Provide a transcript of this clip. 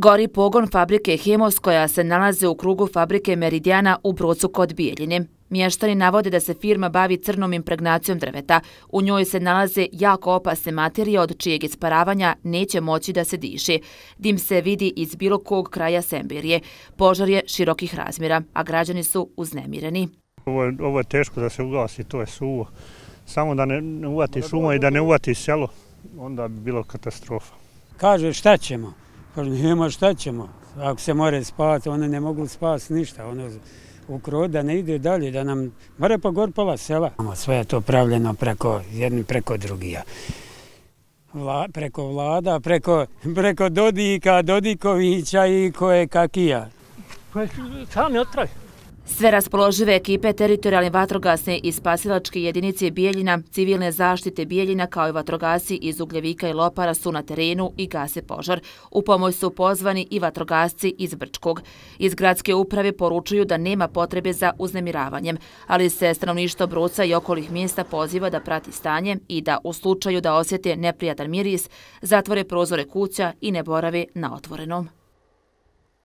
Gori pogon fabrike Hemos koja se nalaze u krugu fabrike Meridijana u Brocu kod Bijeljine. Mještani navode da se firma bavi crnom impregnacijom drveta. U njoj se nalaze jako opasne materije od čijeg isparavanja neće moći da se diši. Dim se vidi iz bilo kog kraja Sembirije. Požar je širokih razmjera, a građani su uznemireni. Ovo je, ovo je teško da se ugasi, to je suvo. Samo da ne uvati šuma i da ne uvati selo, onda bi bilo katastrofa. Kaže šta ćemo? Kažu, nema šta ćemo. Ako se more spavati, one ne mogu spavati ništa. Ono, u krod da ne ide dalje, da nam mora pa gor pola sela. Sve je to pravljeno preko jedni preko drugija. Vla, preko vlada, preko, preko Dodika, Dodikovića i koje kakija. Pa sami otraj. Sve raspoložive ekipe teritorijalne vatrogasne i spasilačke jedinice Bijeljina, civilne zaštite Bijeljina kao i vatrogasi iz Ugljevika i Lopara su na terenu i gase požar. U pomoć su pozvani i vatrogasci iz Brčkog. Iz gradske uprave poručuju da nema potrebe za uznemiravanjem, ali se stanovništvo Bruca i okolih mjesta poziva da prati stanje i da u slučaju da osjete neprijatan miris, zatvore prozore kuća i ne borave na otvorenom.